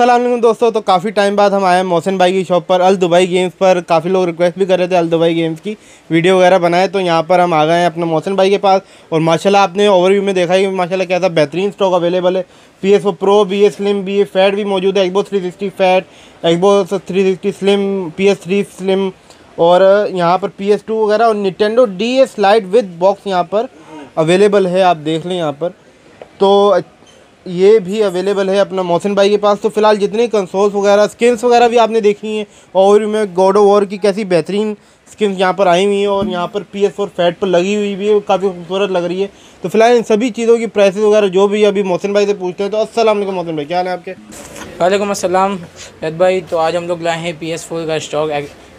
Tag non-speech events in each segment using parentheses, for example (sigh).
वालेकुम दोस्तों तो काफ़ी टाइम बाद हम आए हैं मोहसिन भाई की शॉप पर, अल दुबई गेम्स पर। काफ़ी लोग रिक्वेस्ट भी कर रहे थे अल दुबई गेम्स की वीडियो वगैरह बनाए तो यहाँ पर हम आ गए हैं अपने मोहसिन भाई के पास। और माशाल्लाह आपने ओवरव्यू में देखा ही माशाल्लाह कैसा बेहतरीन स्टॉक अवेलेबल है। P S pro B S slim B A fat भी मौजूद है Xbox three sixty fat Xbox three sixty slim P S three slim और यहाँ पर पी एस टू वगैरह और Nintendo D S lite with box यहाँ पर अवेलेबल है, आप देख लें यहाँ पर। तो ये भी अवेलेबल है अपना मोहसिन भाई के पास। तो फ़िलहाल जितने कंसोल्स वगैरह स्किन्स वगैरह भी आपने देखी हैं, और में गॉड वॉर की कैसी बेहतरीन स्किन्स यहाँ पर आई हुई हैं, और यहाँ पर पी एस फोर फैट पर लगी हुई भी है, काफ़ी खूबसूरत लग रही है। तो फ़िलहाल इन सभी चीज़ों की प्राइसेस वगैरह जो भी अभी मोहसिन भाई से पूछते हैं तो असल मोहसिन भाई, क्या हाल है आपके? वालेकुम असलम यद भाई तो आज हम लोग लाए हैं पी एस फोर का स्टॉक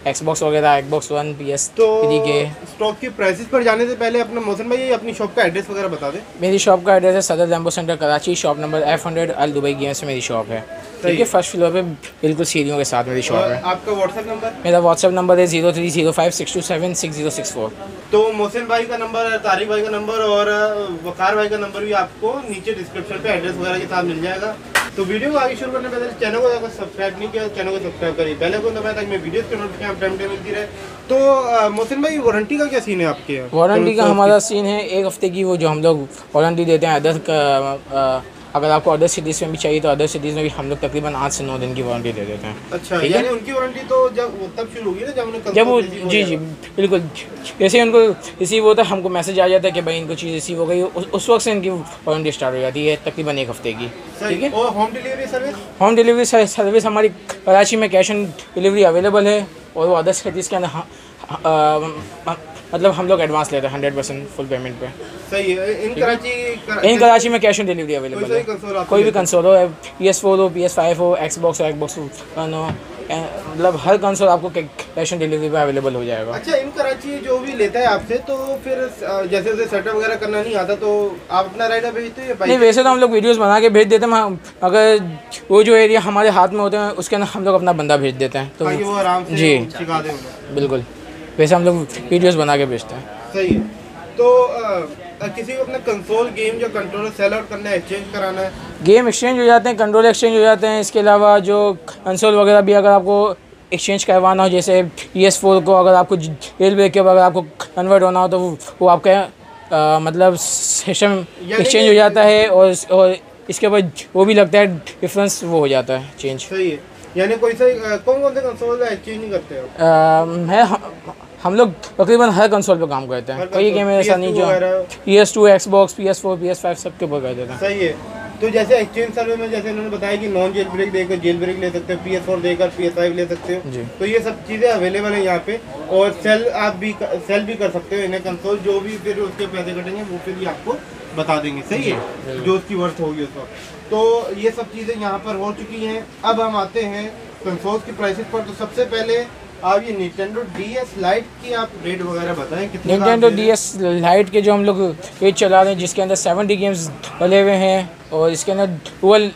एक्सबॉक्स वगैरह एक्सबॉक्स वन पी एस तो के। स्टॉक की प्राइसेस पर जाने से पहले अपना मोहसिन भाई अपनी शॉप का एड्रेस वगैरह बता दें। मेरी शॉप का एड्रेस है Saddar Lambo center Karachi shop number F hundred Al Dubai games मेरी शॉप है। ठीक है फ़र्स्ट फ्लोर पे बिल्कुल सीढ़ियों के साथ मेरी शॉप है। आपका व्हाट्सएप नंबर मेरा व्हाट्सएप नंबर है zero three zero five six two seven six zero six four तो मोहसिन भाई का नंबर तारिक भाई का नंबर और वकार भाई का नंबर भी आपको नीचे डिस्क्रिप्शन पे एड्रेस वगैरह के साथ मिल जाएगा। तो वीडियो को आगे शुरू करने पहले चैनल को अगर सब्सक्राइब नहीं किया चैनल को सब्सक्राइब करिए। पहले को दबाया ताकि मैं वीडियोस के नोटिफिकेशन टाइम टाइम मिलती रहे। तो मोहसिन भाई वारंटी का क्या सीन है आपके वारंटी का हमारा सीन है एक हफ़्ते की वो जो हम लोग वारंटी देते हैं अदर अगर आपको अदर सिटीज़ में भी चाहिए तो अदर सिटीज़ में भी हम लोग तकरीबन आठ से नौ दिन की वारंटी दे देते हैं। अच्छा यानी उनकी वारंटी तो जब वो तब शुरू होगी ना जब उन्हें जब वो जी जी बिल्कुल। जैसे ही उनको रिसीव होता है हमको मैसेज आ जाता है कि भाई इनको चीज़ रिसीव हो गई उस, उस वक्त से इनकी वारंटी स्टार्ट हो जाती है तकरीबन एक हफ़्ते की। ठीक है? Home delivery service home delivery service हमारी कराची में कैश ऑन डिलीवरी अवेलेबल है और वो अदर सिटीज़ के अंदर हाँ- हाँ- मतलब हम लोग एडवांस लेते हैं हंड्रेड परसेंट फुल पेमेंट पे। सही है इन कराची इन कराची में कैश ऑन डिलीवरी अवेलेबल है। कोई भी कंसोल हो पी एस फोर हो पी एस फाइव हो एक्स बॉक्स हो एक्स बॉक्स वन हो मतलब हर कंसोल आपको कैश ऑन डिलीवरी पे अवेलेबल हो जाएगा। अच्छा इन कराची जो भी लेता है आपसे तो फिर अ, जैसे सेटअप वगैरह करना नहीं आता तो आप अपना राइडर भेजते हो नहीं वैसे तो हम लोग वीडियोस बना के भेज देते हैं अगर वो जो एरिया हमारे हाथ में होते हैं उसके अंदर हम लोग अपना बंदा भेज देते हैं तो वो आराम से जी। बिल्कुल। वैसे हम लोग वीडियोस बना के भेजते हैं। सही है। तो अ, किसी को अपना कंसोल गेम जो कंट्रोलर सेल आउट करना है एक्सचेंज कराना है? गेम एक्सचेंज हो जाते हैं कंट्रोल एक्सचेंज हो जाते हैं इसके अलावा जो कंसोल वगैरह भी अगर आपको एक्सचेंज करवाना हो जैसे पी एस फोर को अगर आपको जेल ब्रेक के अगर आपको कन्वर्ट होना हो तो वो वो आपका मतलब सिस्टम एक्सचेंज हो जाता है और और इसके बाद वो भी लगता है डिफरेंस वो हो जाता है चेंज सही है। यानी कोई सा कौन कौन से कंसोल एक्सचेंज नहीं करते हो है हम, लोग तकरीबन हर कंसोल पे काम करते हैं। कोई गेम ऐसा नहीं जो P S two Xbox P S four P S five सबके ऊपर कर देते हैं। सही है। तो जैसे एक्सचेंज सर्वे में जैसे इन्होंने बताया कि नॉन जेल ब्रेक देकर जेल ब्रेक ले सकते हो पी एस फोर देकर पी एस फाइव ले सकते हो। तो ये सब चीज़ें अवेलेबल है यहाँ पे और सेल आप भी सेल भी कर सकते हो इन्हें कंसोल जो भी फिर उसके पैसे कटेंगे वो फिर आपको बता देंगे। सही है? जो उसकी वर्थ होगी उस वक्त। तो ये सब चीज़ें यहाँ पर हो चुकी हैं। अब हम आते हैं कंसोल्स की प्राइसेस पर। तो सबसे पहले आप ये Nintendo DS लाइट की आप रेट वगैरह बताएँ कितने का आप निन्टेंडो दे डी रहे हैं? एस लाइट के जो हम लोग पेज चला रहे हैं जिसके अंदर सेवेंटी गेम्स डले हुए हैं और इसके अंदर डुअल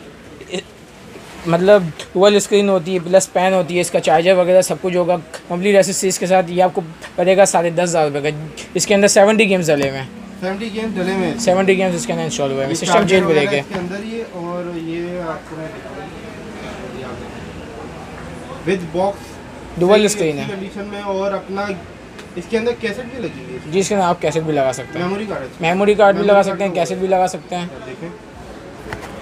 मतलब डुअल स्क्रीन होती है प्लस पेन होती है इसका चार्जर वगैरह सब कुछ होगा कंप्लीट एसेसरीज के साथ ये आपको पड़ेगा साढ़े दस हज़ार रुपये का। इसके अंदर सेवेंटी गेम्स डले हुए हैं। 70 गेम डले में सेवेंटी गेम्स इसके अंदर इंस्टॉल हुए हैं। सिस्टम जेल वगैरह ब्रेक है अंदर है और ये आपको विद बॉक्स Dual स्क्रीन है। कंडीशन में और अपना इसके अंदर कैसेट भी लगी है। जिसके अंदर आप कैसेट भी लगा सकते हैं। मेमोरी कार्ड मेमोरी कार्ड भी लगा सकते हैं तो- कैसेट भी लगा सकते हैं। देखें।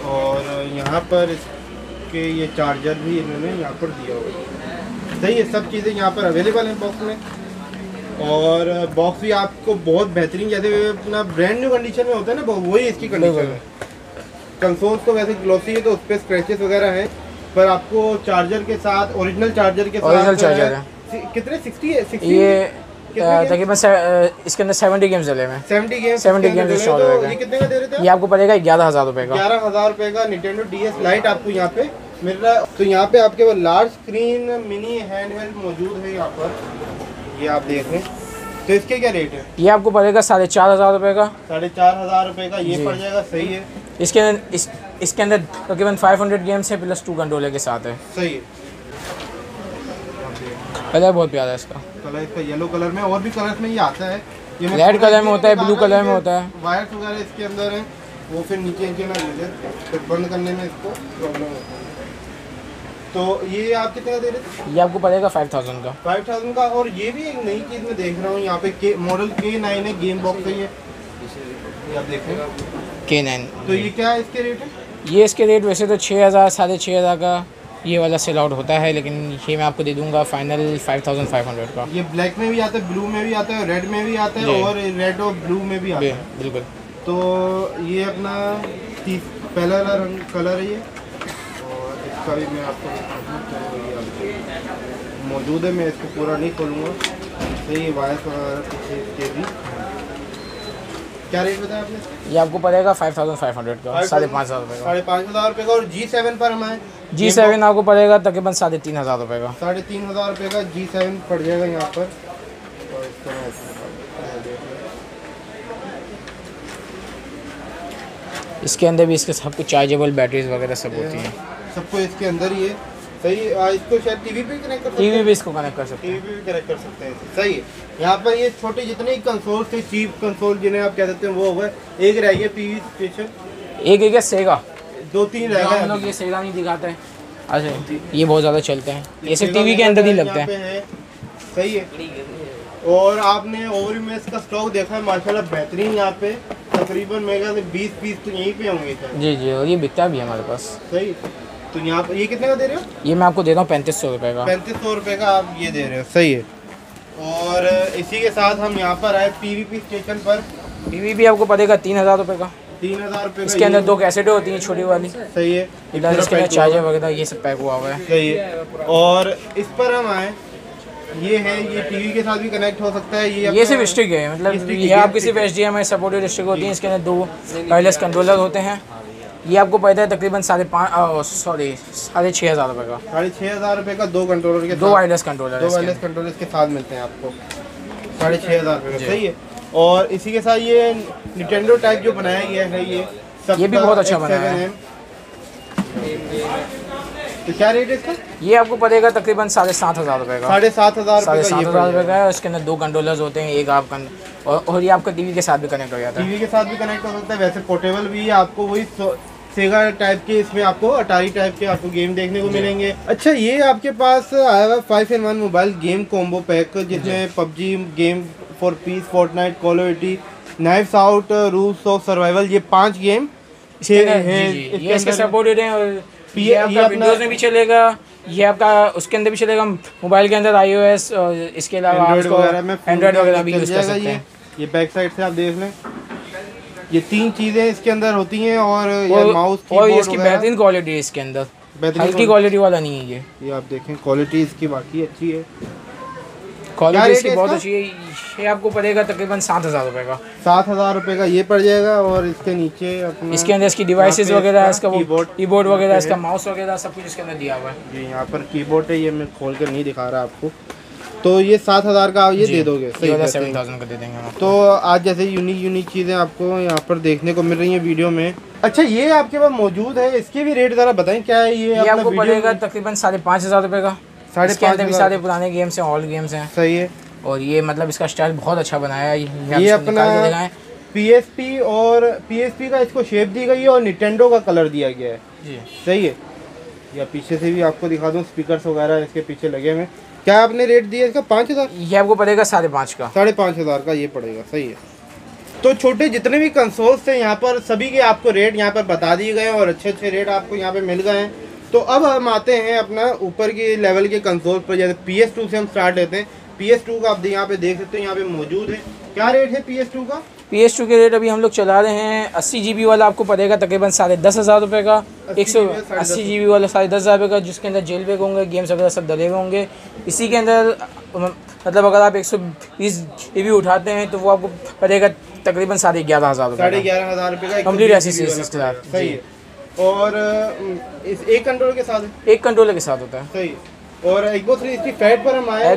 और यहाँ पर इसके ये चार्जर भी इन्होंने यहाँ पर दिया हुआ सही है सब चीज़ें यहाँ पर अवेलेबल हैं बॉक्स में। और बॉक्स भी आपको बहुत बेहतरीन जैसे अपना ब्रांड न्यू कंडीशन में होता है ना वही इसकी कंडीशन है। कंसोल्स तो वैसे ग्लोसी है तो उस पर स्क्रैचेस वगैरह हैं। पर आपको चार्जर के साथ ओरिजिनल चार्जर के साथ Original जो charger कितने? सिक्सटी है सिक्सटी ये कितने तकरीबन इसके अंदर सेवेंटी गेम्स डले हैं सेवेंटी गेम 70 games install हो गए ये कितने का दे रहे थे ये आपको पड़ेगा ग्यारह हज़ार रुपये का। ग्यारह हज़ार रुपए का निटेंडो DS लाइट आपको यहाँ पे मिल रहा है। तो यहाँ पे आपके वो large screen mini handheld मौजूद है यहाँ पर। ये आप देख रहे हैं तो इसके क्या रेट है? ये आपको पड़ेगा साढ़े चार हज़ार रुपये का। साढ़े चार हज़ार रुपए का। ये पड़ जाएगा सही है। इसके अंदर इस इसके अंदर तकरीबन फाइव हंड्रेड गेम्स है प्लस टू कंट्रोलर के साथ है। सही है। कलर बहुत प्यारा है इसका। कलर इसका येलो कलर में और भी कलर्स में ये आता है। पूरा colour में होता है, निकाला colour में होता है। वायर्स वगैरह इसके अंदर हैं वो फिर नीचे नीचे ना ले फिर बंद करने में इसको प्रॉब्लम होती है। तो ये आप कितने दे रहे थे? ये आपको पड़ेगा फाइव थाउज़ेंड का। फाइव थाउज़ेंड का और ये भी एक नई चीज़ मैं देख रहा हूँ यहाँ पे के मॉडल के नाइन है गेम बॉक्स है ये। ये आप देखें। के नाइन। तो ये क्या है इसके रेट है ये इसके रेट वैसे तो छः हज़ार साढ़े छः हज़ार का ये वाला सेल आउट होता है लेकिन ये मैं आपको दे दूँगा final five thousand five hundred का। ये ब्लैक में भी आता है ब्लू में भी आता है रेड में भी आता है और रेड और ब्लू में भी आता है। बिल्कुल। तो ये अपना पहला वाला रंग कलर है ये। और इसका भी मैं आपको तो मौजूद है मैं इसको पूरा नहीं खोलूँगा। सही वायर्स वगैरह पीछे इसके भी। क्या रेट बताया आपने? ये आपको पड़ेगा फाइव थाउज़ेंड फाइव हंड्रेड का साढ़े पाँच हज़ार रुपये का। साढ़े पाँच हज़ार रुपये का और जी सेवन पर हमारे जी सेवन आपको पड़ेगा तकरीबन साढ़े तीन हज़ार रुपये का। साढ़े तीन हज़ार रुपये का जी सेवन पड़ जाएगा यहाँ पर। इसका अंदर भी इसके सब कुछ चार्जेबल बैटरीज वगैरह सब होती हैं। सबको इसके अंदर ही है। सही इसको शायद टीवी पे कनेक्ट कर सकते टीवी हैं। इसको कनेक्ट कर सकते टीवी पे भी कनेक्ट कर सकते हैं। सही है। यहाँ पर ये छोटे जितने कंसोल थे चीप कंसोल जिन्हें आप कह सकते हैं वो हो गए। एक रह गया पीवी स्टेशन एक है सेगा दो तीन रह हम लोग ये सेगा नहीं दिखाते हैं। अच्छा ये बहुत ज़्यादा चलते हैं। ये सिर्फ़ टीवी के अंदर ही लगते हैं। सही है। और आपने ओवर में इसका स्टॉक देखा है माशाल्लाह बेहतरीन यहाँ पे। तकरीबन मेरे से बीस पीस तो यहीं पे होंगे जी जी और ये बिकता भी है हमारे पास। सही। तो यहाँ पर ये कितने का दे रहे हो? ये मैं आपको दे रहा हूँ पैंतीस सौ रुपये का। पैंतीस सौ रुपये का आप ये दे रहे हो सही है। और इसी के साथ हम यहाँ पर आए पीवीपी स्टेशन पर। टीवी भी आपको पड़ेगा तीन हज़ार रुपये का। तीन हज़ार रुपये इसके अंदर दो कैसेटें होती हैं छोटी वाली। सही है। इधर इसके अंदर चार्जर वगैरह ये सब पैक हुआ हुआ है। सही है। और इस पर हम आए। ये है ये टीवी के साथ भी कनेक्ट हो सकता है ये ये सिर्फ़ स्टिक है मतलब ये आपकी सिर्फ़ H D M I supported stick होती है इसके अंदर दो वायरलेस कंट्रोलर होते हैं। ये आपको पड़ता है तकरीबन साढ़े पाँच सॉरी साढ़े छः हज़ार रुपये का। साढ़े छः हज़ार रुपये का दो कंट्रोलर के दो वायरलेस कंट्रोलर दो वायरलेस कंट्रोलर के साथ मिलते हैं आपको। साढ़े छः हज़ार रुपये का सही है। और इसी के साथ ये निटेंडो टाइप जो बनाया गया है ये सब ये भी बहुत अच्छा बनाया है। तो क्या रेट है इसका? ये आपको पड़ेगा तकरीबन साढ़े सात हज़ार रुपये का। साढ़े सात हज़ार साढ़े सात हज़ार रुपये का है। उसके अंदर दो कंट्रोलर्स होते हैं एक आप कन... और, और ये आपका टीवी के साथ भी कनेक्ट हो जाता है। टीवी के साथ भी कनेक्ट हो सकता है वैसे पोर्टेबल भी है आपको वही सेगा टाइप के इसमें आपको अटारी टाइप के आपको गेम देखने को मिलेंगे। अच्छा ये आपके पास आया हुआ five in one mobile game combo pack जिसमें PUBG game for peace Fortnite call of duty knives out rules of survival ये पाँच गेम ये इसके सपोर्टेड है और ये- आपका विंडोज़ में भी चलेगा ये आपका उसके अंदर भी चलेगा मोबाइल के अंदर आई और इसके अलावा एंड्रॉइड वगैरह भी यूज़ कर सकते हैं। ये बैक साइड से आप देख लें। ये तीन चीज़ें इसके अंदर होती हैं और ये माउस और इसकी बेहतरीन क्वालिटी है इसके अंदर। बेहतरीन हल्की क्वालिटी वाला नहीं है ये। ये आप देखें क्वालिटी इसकी बाकी अच्छी है। क्वालिटी इसकी बहुत अच्छी है। ये आपको पड़ेगा तकरीबन सात हज़ार रुपये का। सात हज़ार रुपये का ये पड़ जाएगा और इसके नीचे अपना इसके अंदर इसकी डिवाइसेस वगैरह इसका कीबोर्ड कीबोर्ड वगैरह इसका माउस वगैरह सब कुछ इसके अंदर दिया हुआ है। जी यहाँ पर कीबोर्ड है ये मैं खोल कर नहीं दिखा रहा आपको। तो ये सात हज़ार का आप ये दे दोगे सही सेवन थाउज़ेंड का दे देंगे हम तो आज जैसे यूनिक यूनिक चीज़ें आपको यहाँ पर देखने को मिल रही हैं वीडियो में। अच्छा ये आपके पास मौजूद है इसके भी रेट ज़रा बताएँ क्या है ये ये आपको पड़ेगा तकरीबन साढ़े पाँच हज़ार रुपये का। साढ़े पाँच भी सारे पुराने गेम्स हैं ऑल गेम्स हैं। सही है। और ये मतलब इसका स्टाइल बहुत अच्छा बनाया है ये अपना पी और पी का इसको शेप दी गई है और निटेंडो का कलर दिया गया है। जी। सही है। या पीछे से भी आपको दिखा दूँ स्पीकर्स वगैरह इसके पीछे लगे हुए हैं। क्या आपने रेट दिया इसका? पाँच हज़ार? ये आपको पड़ेगा साढ़े पाँच का। साढ़े पाँच हज़ार का ये पड़ेगा सही है। तो छोटे जितने भी कंसोल्स थे यहाँ पर सभी के आपको रेट यहाँ पर बता दिए गए हैं और अच्छे अच्छे रेट आपको यहाँ पे मिल गए हैं। तो अब हम आते हैं अपना ऊपर के लेवल के कंसोल पर जैसे पी एस टू से हम स्टार्ट लेते हैं। पी एस टू का आप यहाँ पे देख सकते हो यहाँ पे मौजूद है। क्या रेट है पी एस टू का? पी एस टू के रेट अभी हम लोग चला रहे हैं अस्सी जी बी वाला आपको पड़ेगा तकरीबन साढ़े दस हज़ार रुपये का। एक सौ अस्सी जी बी वाला साढ़े दस हज़ार रुपये का जिसके अंदर जेल बैग होंगे गेम्स वगैरह सब डले हुए होंगे। इसी के अंदर मतलब अगर आप एक सौ बीस जी बी उठाते हैं तो वो आपको पड़ेगा तकरीबन साढ़े ग्यारह हज़ार रुपये साढ़े ग्यारह हज़ार रुपये का एक Complete 120 SSD वाला इसके साथ, पड़ेगा। सही है। और इस एक कंट्रोल के साथ एक कंट्रोलर के साथ होता है। सही। है। और एक्सबॉक्स थ्री इसकी फैट पर हम आए है।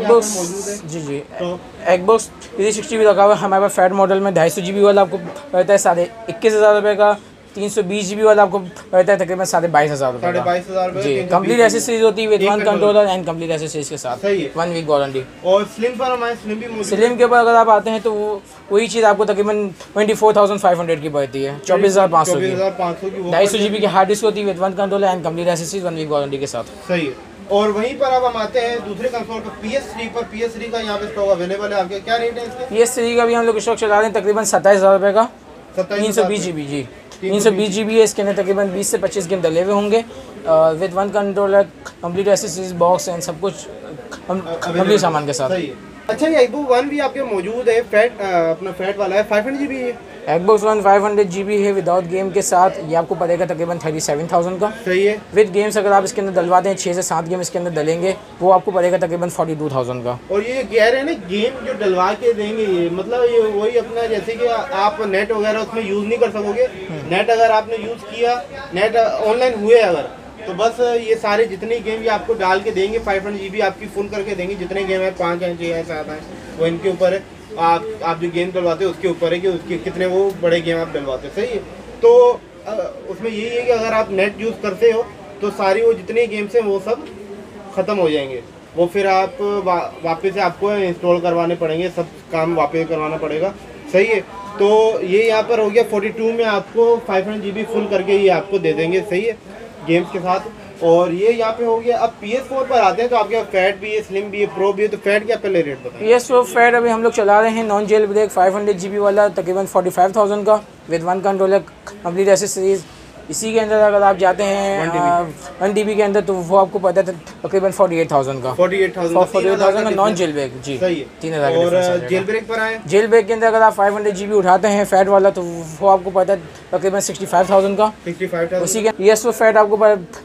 जी जी। तो थ्री सिक्सटी भी रखा हुआ है हमारे पास फैट मॉडल में ढाई सौ जी बी वाला आपको रहता है साढ़े इक्कीस हज़ार रुपये का तीन सौ बीस जी बी वाला आपको पड़ता है तकरीबन साढ़े बाईस हज़ार रुपये जी का 320 कंप्लीट एसेसरीज होती है with one controller and complete accessories के साथ। वन वीक वारंटी और स्लिम पर हमारे स्लिम भी स्लिम के ऊपर अगर आप आते हैं तो वो वही चीज़ आपको तकरीबन twenty four thousand five hundred की पड़ती है। चौबीस हज़ार पाँच सौ की। ढाई सौ जी बी की हार्ड डिस्क होती है with one controller and complete accessories one week warranty के साथ। सही है। और वहीं पर अब हम आते हैं दूसरे कंसोल पर पी एस थ्री पर। पी एस थ्री का यहाँ पे स्टॉक अवेलेबल है। आपके क्या रेट है इसके? पी एस थ्री का भी हम लोग स्टॉक चला रहे हैं तकरीबन सत्ताईस हज़ार रुपये का। तीन सौ बीस जी बी जी। तीन सौ बीस जी बी है इसके अंदर तकरीबन बीस से पच्चीस गेम डले हुए होंगे। With one controller complete accessories box and सब कुछ कंप्लीट सामान के साथ। सही है। अच्छा ये आईबो वन भी आपके मौजूद है फैट अपना फैट वाला है फाइव हंड्रेड जी है। Xbox one five hundred G B है विदाउट गेम के साथ ये आपको पड़ेगा तकरीबन थर्टी सेवन थाउज़ेंड का। सही है। विद गेम्स अगर आप इसके अंदर डलवाते हैं छः से सात गेम इसके अंदर डलेंगे वो आपको पड़ेगा तकरीबन फोर्टी टू थाउज़ेंड का। और ये कह रहे हैं ना गेम जो डलवा के देंगे ये मतलब ये वही अपना जैसे कि आप नेट वगैरह उसमें यूज़ नहीं कर सकोगे। नेट अगर आपने यूज़ किया नेट ऑनलाइन हुए अगर तो बस ये सारे जितने गेम ये आपको डाल के देंगे फाइव हंड्रेड जी आपकी फुल करके देंगे जितने गेम है पाँच हैं छः हैं सात हैं वो इनके ऊपर है। आप आप जो गेम डलवाते हो उसके ऊपर है कि उसके कितने वो बड़े गेम आप डलवाते हो सही है? तो उसमें यही है कि अगर आप नेट यूज़ करते हो तो सारी वो जितने गेम्स हैं वो सब ख़त्म हो जाएँगे। वो फिर आप वा, वापस से आपको इंस्टॉल करवाने पड़ेंगे सब काम वापस करवाना पड़ेगा सही है? तो ये यहाँ पर हो गया 42 में आपको 500 हंड्रेड फुल करके ये आपको दे देंगे सही है? गेम्स के साथ। और ये यहाँ पे हो गया। अब पी एस फोर पर आते हैं तो आपके यहाँ फैट भी है स्लिम भी है प्रो भी है तो फैट क्या पहले rate P S four fat अभी हम लोग चला रहे हैं। Non jail break five hundred G B वाला, तकरीबन फोर्टी फाइव थाउज़ेंड का with one controller complete accessories इसी के अंदर अगर आप जाते हैं वन डी के अंदर तो वो आपको पता है तकरीबन फोर्टी एट थाउज़ेंड का। 48,000 फोर्टी एट थाउज़ेंड का नॉन जेल ब्रेक जी। तीन हज़ार और जेल ब्रेक पर आए। जेल ब्रेक के अंदर अगर आप फाइव हंड्रेड जी बी उठाते हैं फैट वाला तो वो आपको पता है तकरीबन सिक्सटी फाइव थाउज़ेंड का। उसी के पी एस फैट आपको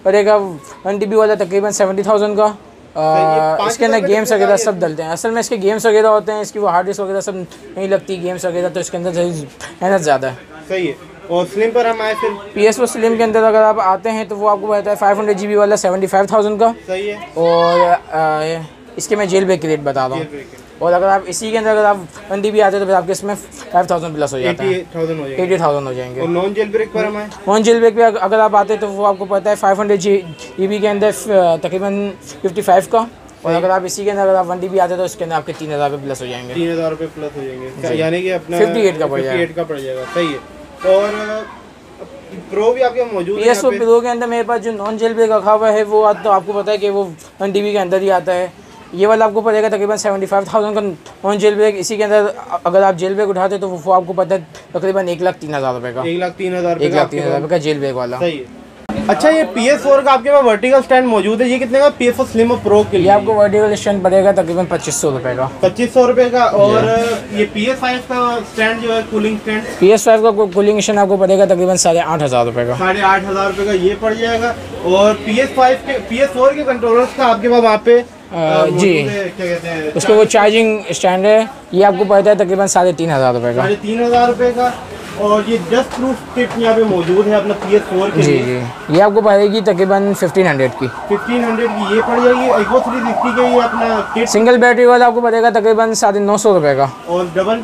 पड़ेगा वन टी बी वाला तकरीबन सेवेंटी थाउज़ेंड का। आ, इसके अंदर गेम्स वगैरह सब डलते हैं। असल में इसके गेम्स वगैरह होते हैं इसकी वो हार्ड डिस्क वगैरह सब नहीं लगती गेम्स वगैरह तो इसके अंदर मेहनत ज़्यादा है। सही है। और स्लिम पर हम आए फिर? पी एस स्लिम के अंदर अगर आप आते हैं तो वो आपको पड़ता है फाइव हंड्रेड जी बी वाला सेवेंटी फाइव थाउज़ेंड का। सही है। और आ, इसके मैं जेल ब्रेक की रेट बता रहा हूँ। और अगर आप इसी के अंदर अगर आप वन डी आते हैं तो फिर आपके इसमें फाइव थाउज़ेंड प्लस हो जाता है। 88,000 हो जाएगा। एटी थाउज़ेंड हो जाएँगे। नॉन जेल ब्रेक पर हम वन जेल ब्रेक पे अगर आप आते हैं तो वो आपको पता है फाइव हंड्रेड जी बी के अंदर तकरीबन फिफ्टी फाइव का। और अगर आप इसी के अंदर अगर आप वन डी बी आते हैं तो इसके अंदर आपके तीन हज़ार रुपये प्लस हो जाएँगे। तीन हज़ार रुपये प्लस हो जाएँगे। यानी कि अपना 58 का पड़ जाएगा। 58 का पड़ जाएगा। सही है। और प्रो भी आपके मौजूद है पी। प्रो के अंदर मेरे पास जो नॉन जेल बैग रखा हुआ है वो तो आपको पता है कि वो वन टी बी के अंदर ही आता है। ये वाला आपको पड़ेगा तकरीबन सेवेंटी फाइव थाउज़ेंड का नॉन जेल बैग इसी के अंदर अगर आप जेल बैग उठाते हैं तो वो आपको पता है तकरीबन एक लाख तीन हज़ार रुपये का। एक लाख तीन हज़ार एक लाख तीन हज़ार रुपये का जेल बैग वाला। सही है। अच्छा ये पी एस फोर का आपके पास वर्टिकल स्टैंड मौजूद है ये कितने का? पी एस फोर स्लिम और प्रो के लिए। आपको वर्टिकल स्टैंड पड़ेगा तकरीबन पच्चीस सौ रुपये का। पच्चीस सौ रुपये का और ये पी एस फाइव का स्टैंड जो है cooling stand P S five का कूलिंग स्टैंड आपको पड़ेगा तकरीबन साढ़े आठ हज़ार रुपये का। साढ़े आठ हज़ार रुपये का ये पड़ जाएगा और पी एस फाइव के पी एस फोर के कंट्रोलर्स का आपके पास वहाँ पे मौजूद जी। उसके वो चार्जिंग स्टैंड है ये आपको पड़ता है तकरीबन साढ़े तीन हज़ार रुपये का। साढ़े तीन हज़ार रुपये का और ये डस्ट प्रूफ किट यहाँ पे मौजूद है अपना पी एस फोर के जी लिए। जी। ये आपको पड़ेगी तकरीबन फिफ्टीन हंड्रेड की। फिफ्टीन हंड्रेड की ये पड़ जाएगी। एक्ो थ्री सिक्सटी का ये अपना किट सिंगल बैटरी वाला आपको पड़ेगा तकरीबन साढ़े नौ सौ रुपये का। और डबल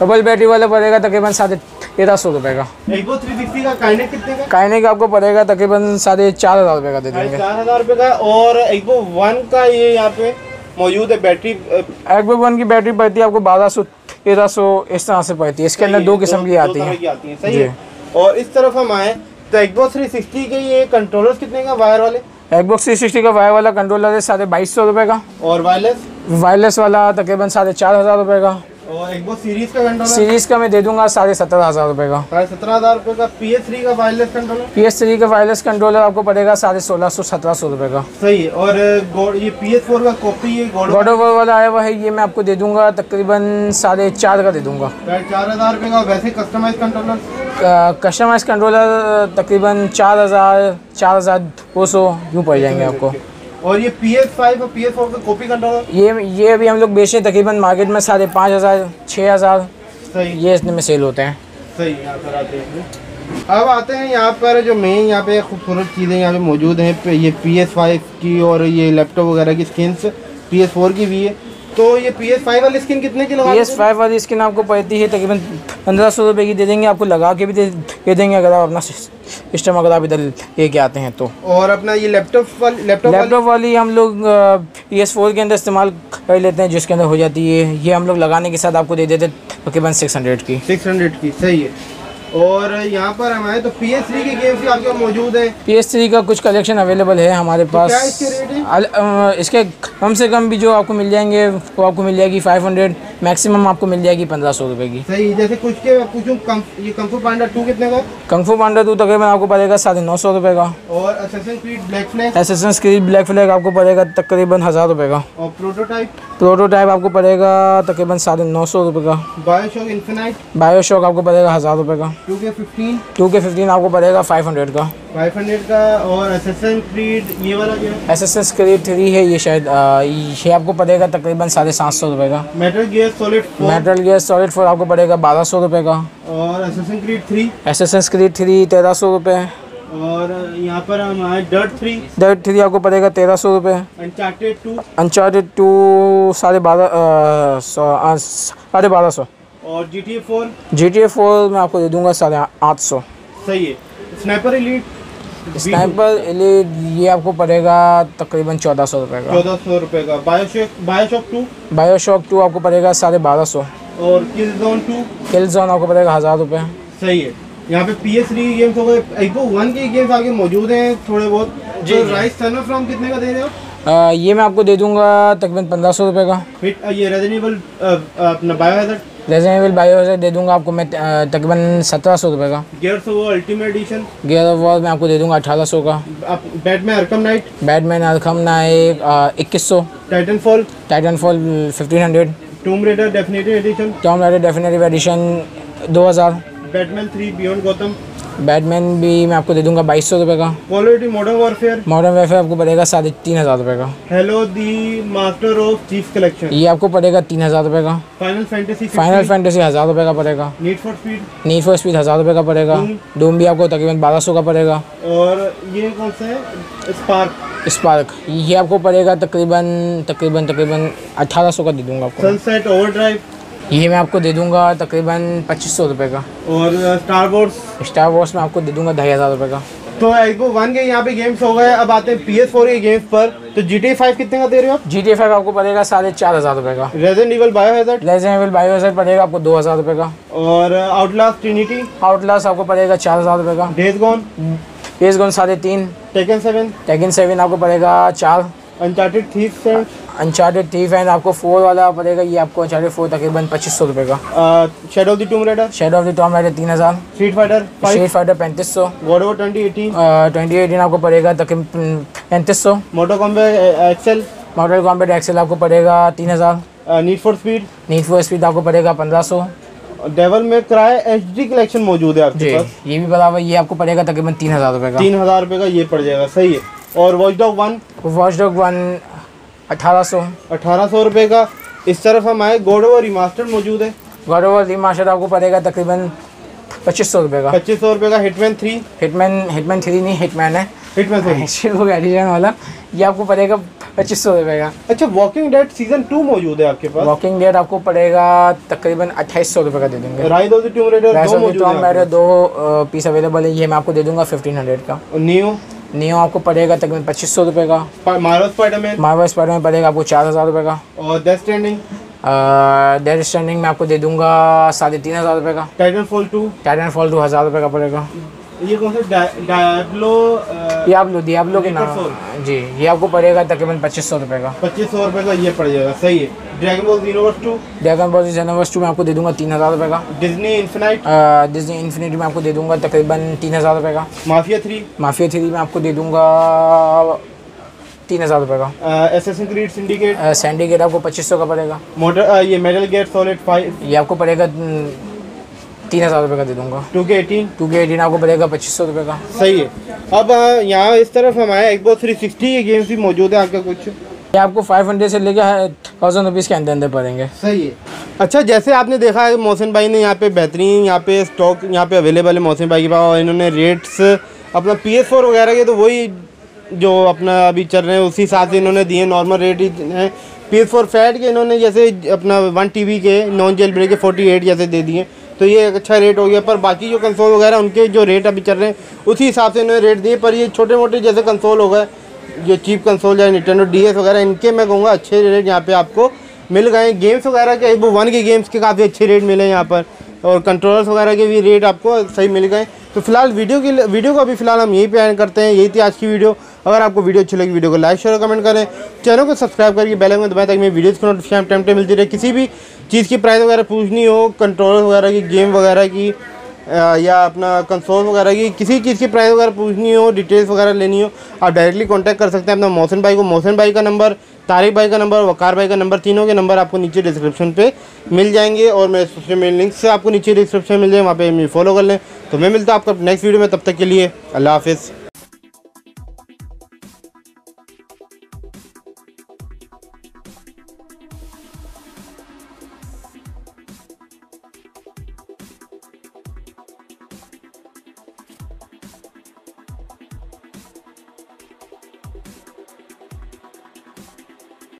डबल बैटरी वाला पड़ेगा तकरीबन साढ़े तेरह सौ रुपये का। एक्ो थ्री सिक्सटी का कितने का? आपको पड़ेगा तकरीबन साढ़े चार हज़ार रुपये का दे देंगे। चार हज़ार रुपये का। और एक्ो वन का ये यहाँ पे मौजूद है बैटरी एक्बो वन की बैटरी पड़ती है आपको बारह सौ तेरह सौ इस तरह से पड़ती है। इसके अंदर दो किस्म की आती हैं। सही है। और इस तरफ़ हम आए तो एक्सबॉक्स थ्री सिक्सटी के ये कंट्रोलर्स कितने का वायर वाले? एक्सबॉक्स थ्री सिक्सटी का वायर वाला कंट्रोलर है साढ़े बाईस सौ रुपये का। और वायरलेस वायरलेस वाला तकरीबन साढ़े चार हज़ार रुपये का। और सीरीज़ का कंट्रोलर सीरीज़ का मैं दे दूँगा साढ़े सत्रह हज़ार रुपये का। साढ़े सत्रह हज़ार रुपये का पी एस थ्री का wireless controller P S three का वायरलेस कंट्रोलर आपको पड़ेगा साढ़े सोलह सौ सत्रह सौ रुपये का। सही और ये पी एस फोर का कॉपी ये गॉड ओवर वाला आया हुआ है ये मैं आपको दे दूँगा तकरीबन साढ़े चार का दे दूँगा। चार हज़ार रुपये का वैसे कस्टमाइज कंट्रोलर कस्टमाइज कंट्रोलर तकरीबन चार हज़ार चार हज़ार दो सौ यूँ पड़ जाएँगे आपको। और ये पी एस फाइव और पी एस फोर का कॉपी कंट्रोलर ये ये अभी हम लोग बेचते हैं तकरीबन मार्केट में साढ़े पाँच हज़ार छः हज़ार। सही। ये इसमें सेल होते हैं। सही यहाँ पर आते हैं अब आते हैं यहाँ पर जो मेन यहाँ पे खूबसूरत चीज़ें यहाँ पे मौजूद हैं। ये पी एस फाइव की और ये लैपटॉप वगैरह की स्क्रीन पी एस फोर की भी है। तो ये पी एस फाइव वाली स्किन कितने की लगा पी एस फाइव वाली स्किन आपको पड़ती है तकरीबन पंद्रह सौ रुपये की दे देंगे आपको लगा के भी दे, दे देंगे अगर आप अपना सिस्टम अगर आप इधर लेके आते हैं तो। और अपना ये लैपटॉप वाली लैपटॉप वाली? लैपटॉप वाली हम लोग पी एस फोर के अंदर इस्तेमाल कर लेते हैं जिसके अंदर हो जाती है। ये हम लोग लगाने के साथ आपको दे देते हैं तकरीबन सिक्स हंड्रेड की। सिक्स हंड्रेड की सही है। और यहाँ पर हमारे तो पी एस थ्री के गेम्स भी आपके मौजूद है। पी एस थ्री का कुछ कलेक्शन अवेलेबल है हमारे पास। इसके रेट? अल- इसके कम से कम भी जो आपको मिल जाएँगे वो आपको मिल जाएगी फाइव हंड्रेड मैक्सिमम आपको मिल जाएगी पंद्रह सौ रुपये की। सही जैसे कुछ के मैं ये कंफू पांडा टू कितने का? कंफू पांडा टू तकरीबन आपको पड़ेगा साढ़े नौ सौ रुपये का। और assassin's creed black flag black flag आपको पड़ेगा तकरीबन हज़ार रुपये का। और प्रोटोटाइप प्रोटोटाइप आपको पड़ेगा तकरीबन साढ़े नौ सौ रुपये का। बायोशॉक इन्फिनाइट बायोशॉक आपको पड़ेगा हज़ार रुपये का। टू के फिफ्टीन? टू के फिफ्टीन आपको पड़ेगा फाइव हंड्रेड का। फाइव हंड्रेड का और असेसन क्रीड ये वाला क्या है? S S S creed three है ये शायद अ, ये आपको पड़ेगा तकरीबन साढ़े सात सौ रुपये का। Metal gear solid metal gear solid four आपको पड़ेगा बारह सौ रुपये का। और assassin's creed three S S S creed three तेरह सौ रुपये और यहाँ पर हमारे डर्ट थ्री डर्ट थ्री आपको पड़ेगा तेरह सौ रुपये अनचार्टेड टू अनचार्टेड टू साढ़े बारह साढ़े बारह सौ। और G T A four G T A four मैं आपको दे दूँगा साढ़े आठ सौ। सही है। स्नैपर एलीट स्नाइपर एलिट ये आपको पड़ेगा तकरीबन चौदह सौ रुपये का। चौदह सौ रुपये का। BioShock BioShock two BioShock two आपको पड़ेगा साढ़े बारह सौ। और kill zone two kill zone आपको पड़ेगा हज़ार रुपये सही है। यहाँ पे पी एस थ्री गेम्स हो गए एक वन के गेम्स आगे मौजूद हैं थोड़े बहुत। जी, राइस टर्नर फ्रॉम कितने का दे रहे हो? अ, ये मैं आपको दे दूँगा तकरीबन पंद्रह सौ रुपये का। फिर ये रेजनेबल अपना बायो हैजर्ड एविल बायो से दे दूँगा आपको मैं तकरीबन सत्रह सौ रुपये का। Gear of war ultimate edition gear of war मैं आपको दे दूँगा अठारह सौ का। Batman Arkham knight Batman Arkham knight इक्कीस सौ। Titan fall titan fall fifteen hundred tomb raider definitive edition tomb raider definitive edition दो हज़ार। Batman three beyond Gotham Batman भी मैं आपको दे दूँगा बाईस सौ रुपये का। Quality modern warfare modern warfare आपको पड़ेगा साढ़े तीन हज़ार रुपये का। Hello the master of chief collection ये आपको पड़ेगा तीन हज़ार रुपये का। फाइनल फैंटेसी फाइनल फैंटेसी हज़ार रुपये का पड़ेगा। Need for speed need for speed हज़ार रुपये का पड़ेगा। डूम भी आपको तकरीबन बारह सौ का पड़ेगा। और ये कौन सा है? स्पार्क स्पार्क ये आपको पड़ेगा तकरीबन तकरीबन तकरीबन अठारह सौ का दे दूँगा आपको। सनसेट ओवरड्राइव ये मैं आपको दे दूँगा तकरीबन पच्चीस सौ रुपये का। और स्टार वॉर्स स्टार वॉर्स में आपको दे दूँगा ढाई हज़ार रुपये का। तो एक्सबो वन के यहाँ पे गेम्स हो गए अब आते हैं पी एस फोर के गेम्स पर। तो जी टी फाइव कितने का दे रहे हो आप? जी टी फाइव आपको पड़ेगा साढ़े चार हज़ार रुपये का। रेजेंट इवल बायो हैजर्ड लेजेंबल बायो हज़ार पड़ेगा आपको दो हज़ार रुपये का। और आउटलास्ट ट्रिनिटी आउटलास आपको पड़ेगा चार हज़ार रुपये का। डेज़ गॉन पेस गन साढ़े तीन। टेकन सेवन टेकिन सेवन आपको पड़ेगा चार। Uncharted end uncharted thief end आपको फोर वाला पड़ेगा ये आपको अनचार्टेड फोर तकरीबन पच्चीस सौ रुपये का। Shadow of the tomb raider shade of the tomb raider तीन हज़ार। स्ट्रीट फाइटर स्ट्रीट फाइटर पैंतीस सौ। God over twenty eighteen twenty eighteen आपको पड़ेगा तकरीबन पैंतीस सौ। Mortal kombat XL mortal kombat XL आपको पड़ेगा तीन हज़ार। Need for speed need for speed आपको पड़ेगा पंद्रह सौ। डेवल में क्राई एच डी कलेक्शन मौजूद है आपके पास? ये भी बराबर ये आपको पड़ेगा तकरीबन तीन हज़ार रुपये का। तीन हज़ार रुपये का ये पड़ जाएगा सही है। और watch dog one watch dog one अठारह सौ। अठारह सौ रुपये का। इस तरफ़ हम आए गोड ओवर रिमास्टर मौजूद है। गॉड ओवर रिमास्टर आपको पड़ेगा तकरीबन पच्चीस सौ रुपये का। पच्चीस सौ रुपये का hitman three hitman hitman three नहीं हिटमैन है। हिटमैन एडिशन (laughs) वाला। ये आपको पड़ेगा पच्चीस सौ रुपये का। अच्छा वॉकिंग डेड सीज़न टू मौजूद है आपके पास। वॉकिंग डेट आपको पड़ेगा तकरीबन अट्ठाईस सौ रुपये का दे देंगे। राइड टूम रेडर दो दो पीस अवेलेबल है ये मैं आपको दे दूँगा फिफ्टीन हंड्रेड का। नियो नियो आपको पड़ेगा तक पच्चीस सौ रुपये का। स्पाइडरमैन? मार्वल स्पाइडर में पड़ेगा आपको चार हज़ार रुपये का। और डेथ स्टैंडिंग डेड स्टैंडिंग में आपको दे दूँगा साढ़े तीन हज़ार रुपये का। Titan fall two titan fall two हज़ार रुपये का पड़ेगा। ये कौन सा डायब्लो दियाबलो दियाबलो के नाम जी ये आपको पड़ेगा तकरीबन पच्चीस सौ रुपये का। पच्चीस सौ रुपये का ये पड़ जाएगा सही है। Dragon Ball Xenoverse two Dragon Ball Xenoverse two में आपको दे दूँगा तीन हज़ार रुपये का। डिज्नी इन्फिनाइट डिजनी इन्फिनिटी में आपको दे दूँगा तकरीबन तीन हज़ार रुपये का। माफिया थ्री माफिया थ्री में आपको दे दूँगा तीन हज़ार रुपये का। एसेसन क्रीड सिंडिकेट सैंडिकेट आपको पच्चीस सौ का पड़ेगा। मोटर ये मेटल गेट सॉलिड फाइव ये आपको पड़ेगा हम्म, तीन हज़ार रुपये का दे दूँगा। टू के एटीन टू के एटीन आपको पड़ेगा पच्चीस सौ रुपये का। सही है। अब यहाँ इस तरफ़ हमारे एक्सबॉक्स थ्री सिक्सटी के गेम्स भी मौजूद है आपका कुछ। ये आपको फाइव हंड्रेड से लेकर थाउज़ेंड रुपीज़ के अंदर अंदर पड़ेंगे। सही है। अच्छा जैसे आपने देखा है मोहसिन भाई ने यहाँ पे बेहतरीन यहाँ पे स्टॉक यहाँ पे अवेलेबल है मोहसिन भाई के पास और इन्होंने रेट्स अपना पी एस फोर वगैरह के तो वही जो अपना अभी चल रहे हैं उसी हिसाब से इन्होंने दिए नॉर्मल रेट ही हैं। पी एस फोर फैट के इन्होंने जैसे अपना वन टी के नॉन जेल ब्रेक के फोर्टी एट जैसे दे दिए। तो ये एक अच्छा रेट हो गया। पर बाकी जो कंसोल वगैरह, उनके जो रेट अभी चल रहे हैं, उसी हिसाब से इन्होंने रेट दिए। पर ये छोटे मोटे जैसे कंसोल हो गए, जो चीप कंसोल या निटेंडो डी वगैरह, इनके मैं कहूँगा अच्छे रेट यहाँ पे आपको मिल गए गेम्स वगैरह के, वो वन के गेम्स के काफ़ी अच्छे रेट मिले यहाँ पर। और कंट्रोलर्स वगैरह के भी रेट आपको सही मिल गए तो फ़िलहाल वीडियो की वीडियो को अभी फ़िलहाल हम यहीं पे एंड करते हैं। यही थी आज की वीडियो। अगर आपको वीडियो अच्छी लगी, वीडियो को लाइक, शेयर और कमेंट करें। चैनल को सब्सक्राइब करके बेल आइकन दबाएँ ताकि मेरी वीडियोज़ को नोटिफिकेशन टाइम टाइम मिलती रहे। किसी भी चीज़ की प्राइस वगैरह पूछनी हो कंट्रोल वगैरह की गेम वगैरह की या अपना कंसोल वगैरह की, किसी चीज़ की प्राइस वगैरह पूछनी हो डिटेल्स वगैरह लेनी हो, आप डायरेक्टली कॉन्टैक्ट कर सकते हैं अपना मोहसिन भाई को। मोहसिन भाई का नंबर तारिक भाई का नंबर वकार भाई का नंबर तीनों के नंबर आपको नीचे डिस्क्रिप्शन पे मिल जाएँगे और मेरे सोशल मीडिया लिंक से आपको नीचे डिस्क्रिप्शन मिल जाए वहाँ पे फॉलो कर लें। तो मैं मिलता हूँ आपका नेक्स्ट वीडियो में, तब तक के लिए अल्लाह हाफिज़।